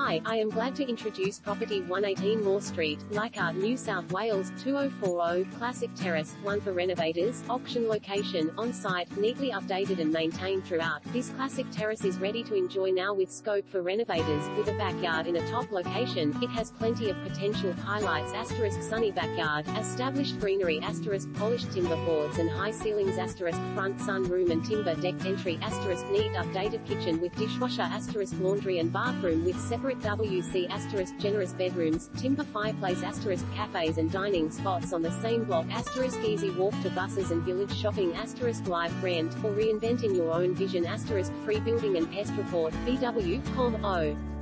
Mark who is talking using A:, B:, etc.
A: Hi, I am glad to introduce property 118 Moore Street, Leichhardt, New South Wales, 2040, Classic Terrace, one for renovators, auction location, on-site, neatly updated and maintained throughout. This classic terrace is ready to enjoy now with scope for renovators, with a backyard in a top location. It has plenty of potential highlights asterisk sunny backyard, established greenery asterisk polished timber boards and high ceilings asterisk front sun room and timber decked entry asterisk neat updated kitchen with dishwasher asterisk laundry and bathroom with separate WC asterisk generous bedrooms, timber fireplace asterisk cafes and dining spots on the same block asterisk easy walk to buses and village shopping asterisk live rent, or reinvent in your own vision asterisk free building and pest report, BW, com.